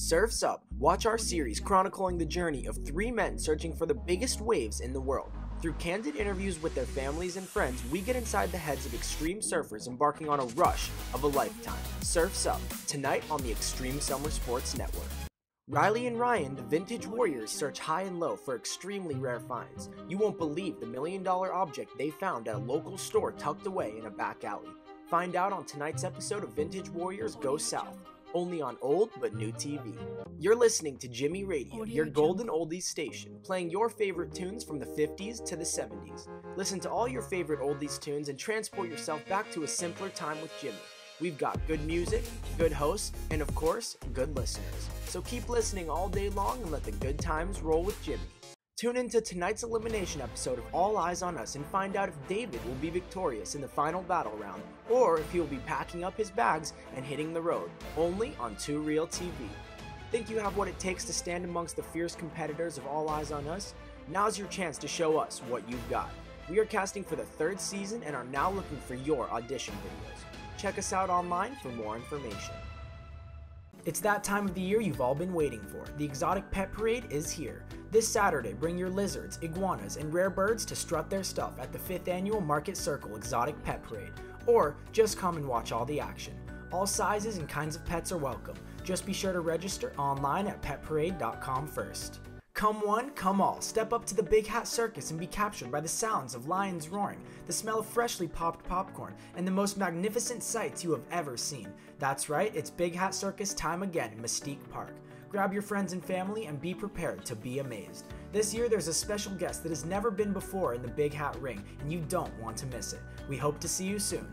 Surf's Up. Watch our series chronicling the journey of three men searching for the biggest waves in the world. Through candid interviews with their families and friends, we get inside the heads of extreme surfers embarking on a rush of a lifetime. Surf's Up, tonight on the Extreme Summer Sports Network. Riley and Ryan, the vintage warriors, search high and low for extremely rare finds. You won't believe the million dollar object they found at a local store tucked away in a back alley. Find out on tonight's episode of Vintage Warriors Go South, only on old but new TV. You're listening to Jimmy Radio, your golden oldies station, playing your favorite tunes from the 50s to the 70s. Listen to all your favorite oldies tunes and transport yourself back to a simpler time with Jimmy. We've got good music, good hosts, and of course, good listeners. So keep listening all day long and let the good times roll with Jimmy. Tune into tonight's elimination episode of All Eyes on Us and find out if David will be victorious in the final battle round, or if he will be packing up his bags and hitting the road, only on 2 Real TV. Think you have what it takes to stand amongst the fierce competitors of All Eyes on Us? Now's your chance to show us what you've got. We are casting for the third season and are now looking for your audition videos. Check us out online for more information. It's that time of the year you've all been waiting for. The Exotic Pet Parade is here. This Saturday, bring your lizards, iguanas, and rare birds to strut their stuff at the 5th Annual Market Circle Exotic Pet Parade, or just come and watch all the action. All sizes and kinds of pets are welcome. Just be sure to register online at petparade.com first. Come one, come all. Step up to the Big Hat Circus and be captured by the sounds of lions roaring, the smell of freshly popped popcorn, and the most magnificent sights you have ever seen. That's right, it's Big Hat Circus time again in Mystique Park. Grab your friends and family and be prepared to be amazed. This year, there's a special guest that has never been before in the Big Hat Ring, and you don't want to miss it. We hope to see you soon.